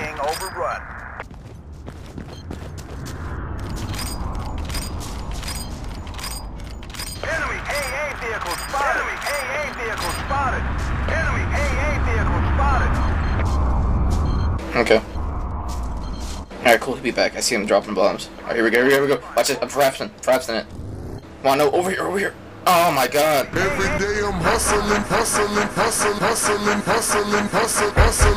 being overrun. Enemy AA vehicle spotted. Enemy AA vehicle spotted. Enemy AA vehicle spotted. Okay. Alright, cool. He'll be back. I see him dropping bombs. Alright, here we go. Here we go. Watch it. I'm trapping. Trapping it. Come on, no. Over here. Over here. Oh my god. Every day I'm hustling, hustling, hustling, hustling, hustling, hustling, hustling,